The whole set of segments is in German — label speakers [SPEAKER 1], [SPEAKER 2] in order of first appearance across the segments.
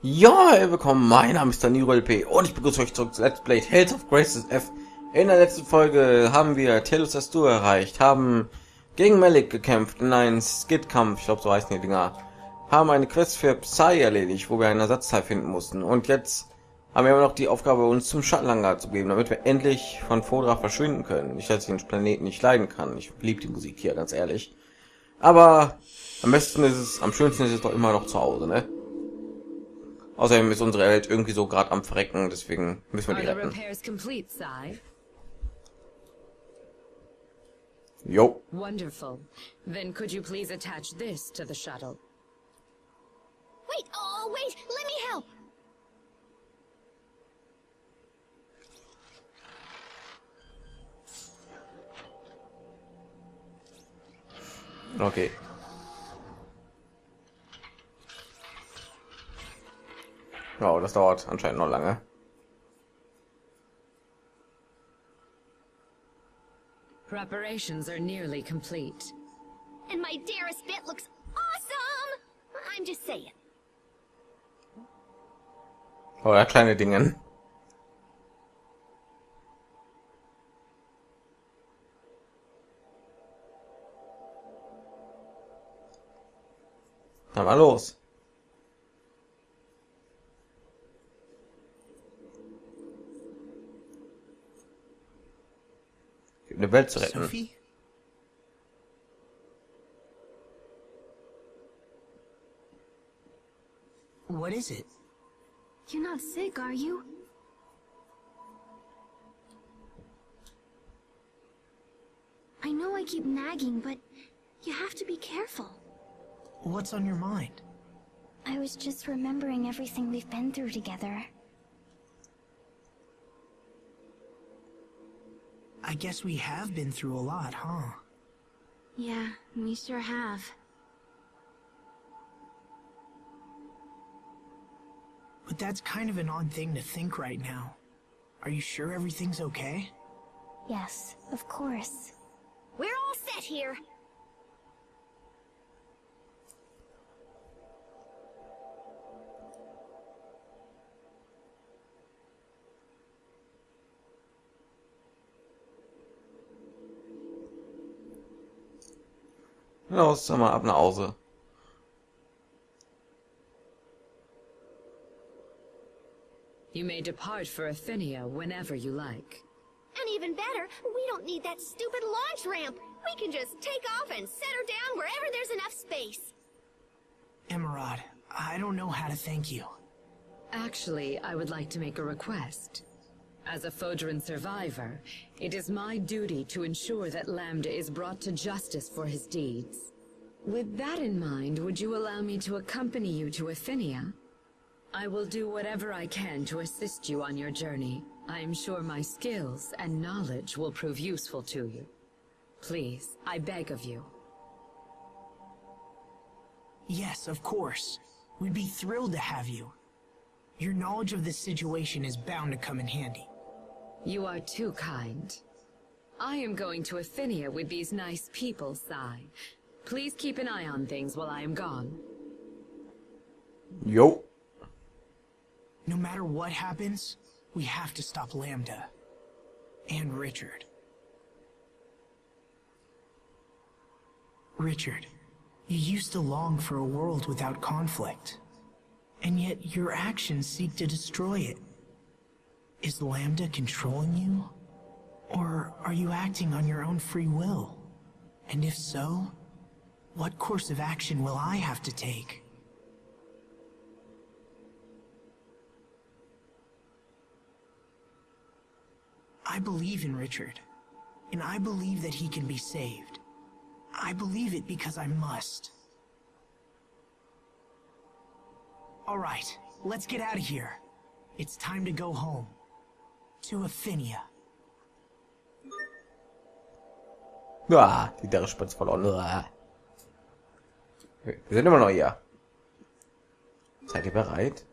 [SPEAKER 1] Ja, willkommen, mein Name ist Daniel LP und ich begrüße euch zurück zu Let's Play Tales of Graces F. In der letzten Folge haben wir Telus Astur erreicht, haben gegen Melik gekämpft in einem Skid-Kampf, ich glaube so heißen die Dinger, haben eine Quest für Psy erledigt, wo wir einen Ersatzteil finden mussten und jetzt haben wir aber noch die Aufgabe, uns zum Schattenlanger zu geben, damit wir endlich von Fodra verschwinden können. Nicht, dass ich den Planeten nicht leiden kann, ich liebe die Musik hier, ganz ehrlich. Aber am besten ist es, am schönsten ist es doch immer noch zu Hause, ne? Außerdem ist unsere Welt irgendwie so gerade am Verrecken, deswegen müssen wir die retten. Jo.
[SPEAKER 2] Wonderful. Then could you please attach this to the shuttle?
[SPEAKER 3] Wait, oh, wait, let me help.
[SPEAKER 1] Okay. Ja, das dauert anscheinend noch lange.
[SPEAKER 2] Preparations are nearly complete.
[SPEAKER 3] And my Darius bit looks awesome! I'm just saying.
[SPEAKER 1] Oder kleine Dingen. Na mal los. Eine Welt zu retten.
[SPEAKER 4] Sophie? What is it?
[SPEAKER 3] You're not sick, are you? I know I keep nagging, but you have to be careful.
[SPEAKER 4] What's on your mind?
[SPEAKER 3] I was just remembering everything we've been through together.
[SPEAKER 4] I guess we have been through a lot, huh?
[SPEAKER 3] Yeah, we sure have.
[SPEAKER 4] But that's kind of an odd thing to think right now. Are you sure everything's okay?
[SPEAKER 3] Yes, of course. We're all set here.
[SPEAKER 1] Los, sag mal ab nach Hause.
[SPEAKER 2] You may depart for Affinia whenever you like.
[SPEAKER 3] And even better, we don't need that stupid launch ramp. We can just take off and set her down wherever there's enough space.
[SPEAKER 4] Emerald, I don't know how to thank you.
[SPEAKER 2] Actually, I would like to make a request. As a Fodran survivor, it is my duty to ensure that Lambda is brought to justice for his deeds. With that in mind, would you allow me to accompany you to Affinia? I will do whatever I can to assist you on your journey. I am sure my skills and knowledge will prove useful to you. Please, I beg of you.
[SPEAKER 4] Yes, of course. We'd be thrilled to have you. Your knowledge of this situation is bound to come in handy.
[SPEAKER 2] You are too kind. I am going to Affinia with these nice people, Sai. Please keep an eye on things while I am gone.
[SPEAKER 1] Yo.
[SPEAKER 4] No matter what happens, we have to stop Lambda. And Richard. Richard, you used to long for a world without conflict. And yet your actions seek to destroy it. Is Lambda controlling you? Or are you acting on your own free will? And if so, what course of action will I have to take? I believe in Richard, and I believe that he can be saved. I believe it because I must. All right, let's get out of here. It's time to go home. To Affinia.
[SPEAKER 1] Ah, die Dere Spitz verloren. Wir sind immer noch hier. Seid ihr bereit?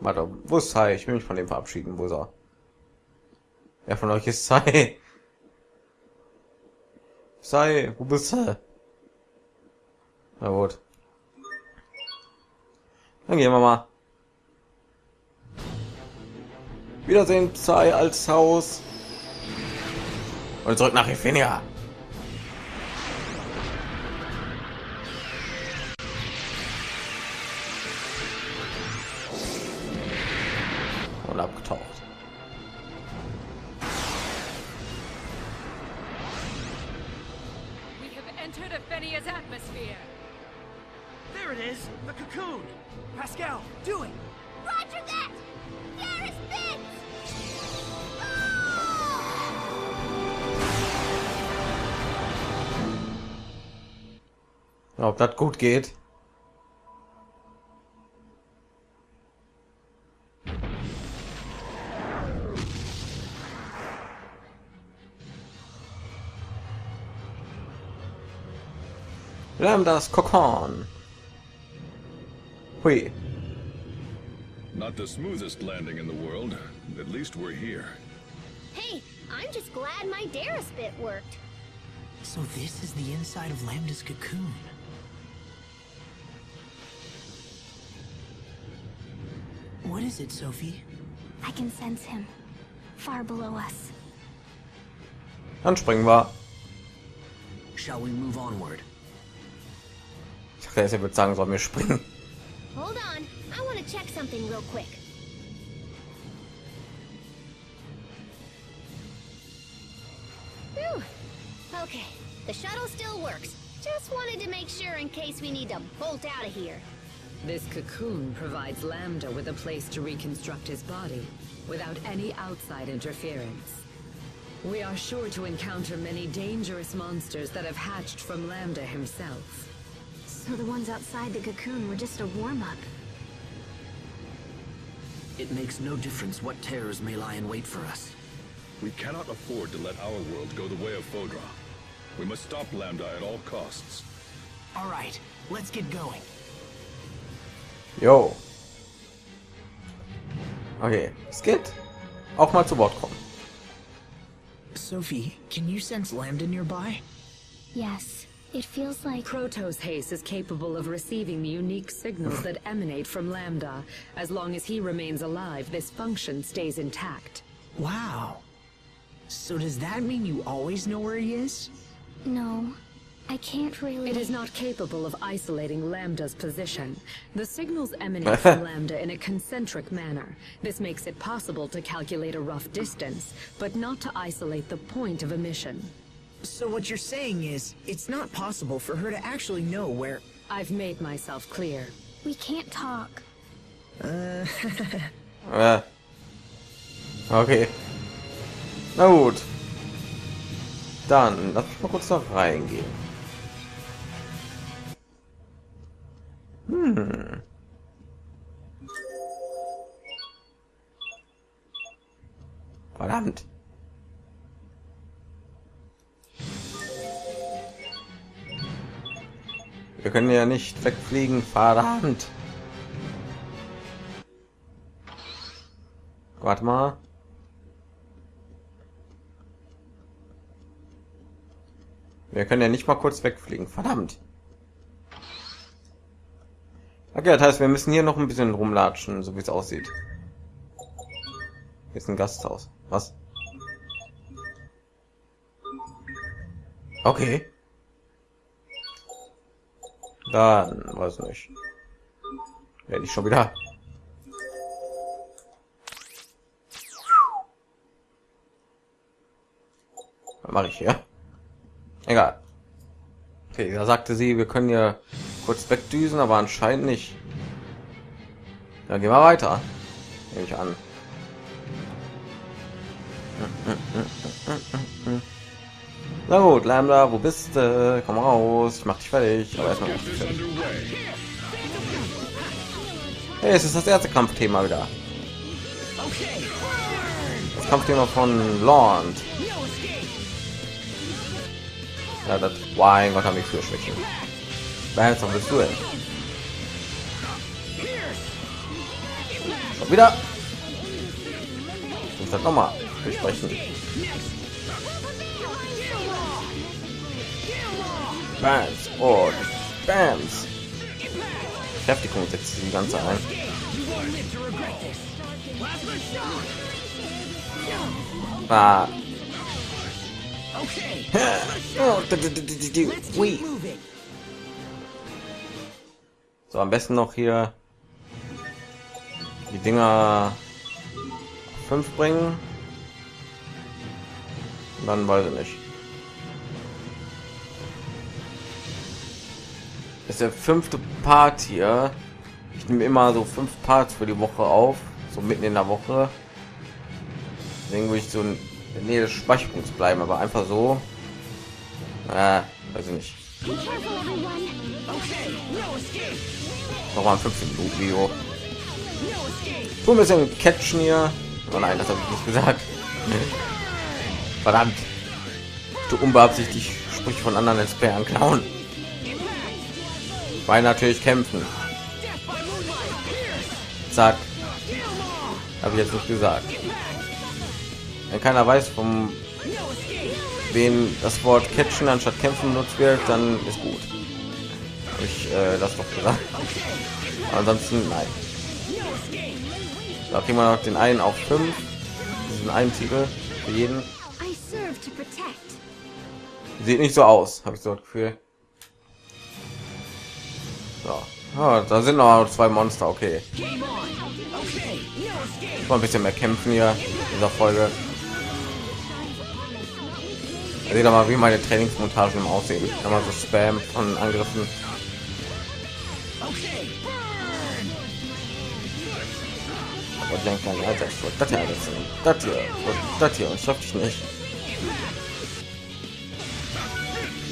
[SPEAKER 1] Warte, wo ist Sai? Ich will mich von dem verabschieden. Wo ist er? Wer von euch ist Sai? Sai, wo bist du? Na gut. Dann gehen wir mal. Wiedersehen, Psy als Haus. Und zurück nach Infinia. Und abgetaucht.
[SPEAKER 5] We have entered Aphenia's atmosphere.
[SPEAKER 6] There it is! The cocoon! Pascal, do it!
[SPEAKER 1] Ob das gut geht? Lambdas Kokon. Hui.
[SPEAKER 7] Not the smoothest landing in the world. At least we're here.
[SPEAKER 3] Hey, I'm just glad my Dara spit worked.
[SPEAKER 4] So this is the inside of Lambda's cocoon. What is it, Sophie?
[SPEAKER 3] I can sense him. Far below us.
[SPEAKER 1] Dann springen wir.
[SPEAKER 6] Shall we move onward?
[SPEAKER 1] Ich dachte, er würde sagen, sollen wir springen.
[SPEAKER 3] Hold on, I want to check something real quick. Whew. Okay, the shuttle still works. Just wanted to make sure in case we need to bolt out of here.
[SPEAKER 2] This cocoon provides Lambda with a place to reconstruct his body without any outside interference. We are sure to encounter many dangerous monsters that have hatched from Lambda himself.
[SPEAKER 3] So the ones outside the cocoon were just a warm-up.
[SPEAKER 6] It makes no difference what terrors may lie in wait for us.
[SPEAKER 7] We cannot afford to let our world go the way of Fodra. We must stop Lambda at all costs.
[SPEAKER 4] All right, let's get going.
[SPEAKER 1] Jo. Okay, es geht. Auch mal zu Wort kommen.
[SPEAKER 4] Sophie, can you sense Lambda nearby?
[SPEAKER 3] Yes, it feels like...
[SPEAKER 2] Protos Haste is capable of receiving the unique signals that emanate from Lambda. As long as he remains alive, this function stays intact.
[SPEAKER 4] Wow. So does that mean you always know where he is?
[SPEAKER 3] No, I can't really...
[SPEAKER 2] It is not capable of isolating Lambda's position. The signals emanate from Lambda in a concentric manner. This makes it possible to calculate a rough distance, but not to isolate the point of emission.
[SPEAKER 4] So what you're saying is, it's not possible for her to actually know where...
[SPEAKER 2] I've made myself clear.
[SPEAKER 3] We can't talk.
[SPEAKER 1] Äh. Okay. Na gut. Dann lass mich mal kurz da reingehen. Hm. Verdammt. Wir können ja nicht wegfliegen. Verdammt. Warte mal. Wir können ja nicht mal kurz wegfliegen. Verdammt. Okay, das heißt, wir müssen hier noch ein bisschen rumlatschen, so wie es aussieht. Hier ist ein Gasthaus. Was? Okay. Dann weiß nicht. Werde ich schon wieder. Was mache ich hier? Egal. Okay, da sagte sie, wir können ja kurz wegdüsen, aber anscheinend nicht. Dann gehen wir weiter. Nehme ich an. Na gut, Lambda, wo bist du? Komm raus, ich mach dich fertig. Aber erstmal. Hey, es ist das erste Kampfthema wieder. Das Kampfthema von Lord. Ja, das mein Gott, haben wir für Schwächen. Was bist du denn? Schon wieder? Ich muss das nochmal besprechen. Bams und Bams. Kräftigung setzt die ganze ein. Ah. Ui. So, am besten noch hier die Dinger fünf bringen. Und dann weiß ich nicht. Das ist der fünfte Part hier. Ich nehme immer so fünf Parts für die Woche auf, so mitten in der Woche. Deswegen würde ich so in der Nähe des bleiben, aber einfach so. Äh, weiß ich nicht. Noch mal ein 15 Minuten Video. So ein bisschen catchen hier. Oh nein, das habe ich nicht gesagt. Verdammt. Du unbeabsichtigt sprich von anderen Playern klauen. Weil natürlich kämpfen. Zack. Habe ich jetzt nicht gesagt. Wenn keiner weiß, vom wen das Wort catchen anstatt kämpfen benutzt wird, dann ist gut. Ich äh, das doch gesagt. Ansonsten nein. Da kriegen wir noch den einen auf fünf. Diesen einen Titel für jeden. Sieht nicht so aus, habe ich so das Gefühl. So. Ah, da sind noch zwei Monster, okay. Mal ein bisschen mehr kämpfen hier in dieser Folge. Seht mal, wie meine Trainingsmontagen aussehen. Immer so Spam von Angriffen. Aber ich denke, Alter, ich wollte das hier alles sehen. Das hier, und das hier, und schaff ich nicht.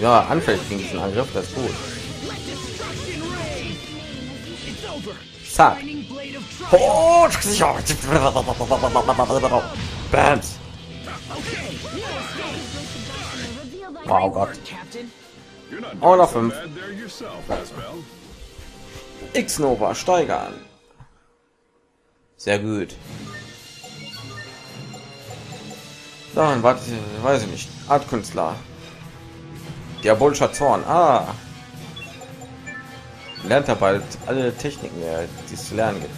[SPEAKER 1] Ja, anfällig gegen diesen Angriff, das ist gut. Zack. Oh, Bams. Oh Gott.
[SPEAKER 7] You're not
[SPEAKER 1] Oh,
[SPEAKER 7] doing
[SPEAKER 1] noch
[SPEAKER 7] so
[SPEAKER 1] fünf.
[SPEAKER 7] bad there yourself, Aspel.
[SPEAKER 1] X-Nova steigern. Sehr gut. Dann warte, weiß ich nicht. Artkünstler. Diabolischer Zorn. Ah. Lernt er bald alle Techniken, die es zu lernen gibt.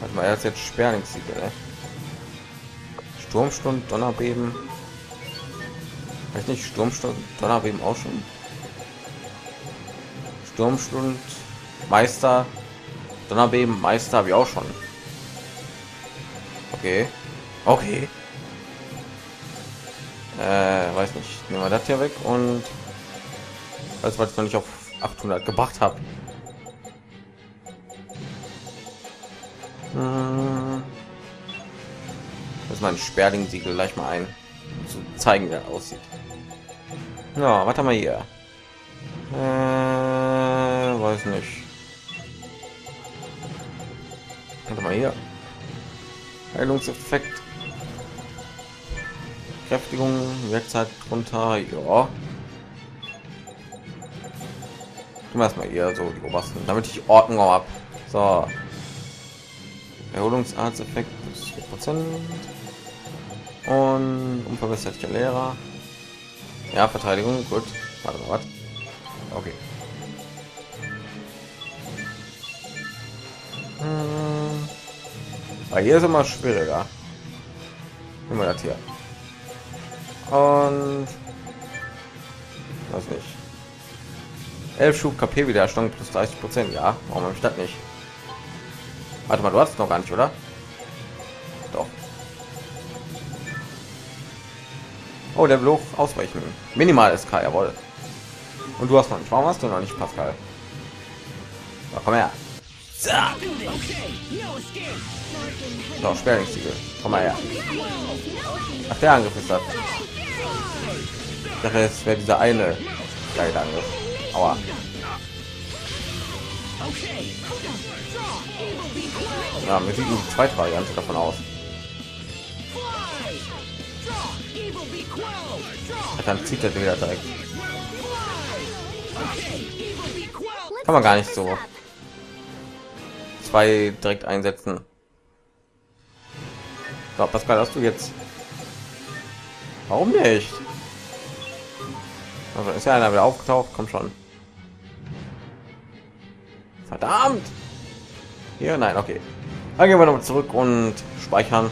[SPEAKER 1] Warte mal, er hat jetzt Sperrlingssiegel, ne? Sturmstund, Donnerbeben. Weiß nicht, Sturmstund, Donnerbeben auch schon. Sturmstund, Meister, Donnerbeben, Meister habe ich auch schon. Okay. Okay. Äh, weiß nicht. Nehmen wir das hier weg und das, was ich noch nicht auf 800 gebracht habe. Hm. Das ist mein Sperling-Siegel gleich mal ein, um zu zeigen, wie er aussieht. Ja, was haben wir hier? Äh, weiß nicht. Mal hier. Heilungseffekt. Kräftigung, Werkzeit runter, ja. Du machst mal so die obersten, damit ich Ordnung habe. So. Erholungsartseffekt bis 4%. Und unverbesserlicher Lehrer. Ja, Verteidigung, gut. Warte mal? Okay. Weil hier ist immer schwieriger. Wir das hier. Und weiß nicht. 11 Schub KP Widerstand plus 30 Prozent. Ja, warum habe ich nicht? Warte mal, du hast noch gar nicht, oder? Doch. Oh, der will hoch ausweichen. Minimal SK, jawohl. Und du hast noch nicht. Warum hast du noch nicht, Pascal? Na, komm her. So, Sperrungssiegel. Komm mal her. Ach, der Angriff ist das. Dachte, es wäre dieser eine geile Angriff. Aua. Ja, mir sieht die zweite Variante davon aus. Dann zieht er wieder direkt. Kann man gar nicht so. Zwei direkt einsetzen. So, Pascal, hast du jetzt? Warum nicht? Also ist ja einer wieder aufgetaucht, komm schon. Verdammt! Hier, nein, okay. Dann gehen wir noch zurück und speichern.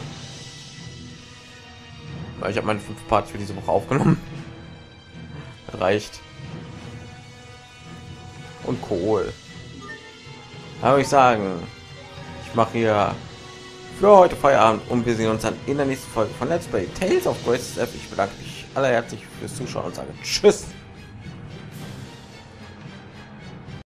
[SPEAKER 1] Ich habe meine fünf Parts für diese Woche aufgenommen. Reicht. Und Kohl. Aber ich sagen, ich mache hier für heute Feierabend und wir sehen uns dann in der nächsten Folge von Let's Play Tales of Grace. Ich bedanke mich allerherzlich fürs Zuschauen und sage Tschüss.